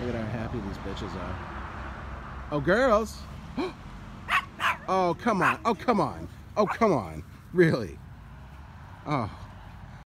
Look at how happy these bitches are. Oh, girls. Oh, come on. Oh, come on. Oh, come on. Really? Oh.